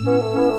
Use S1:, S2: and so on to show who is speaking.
S1: Música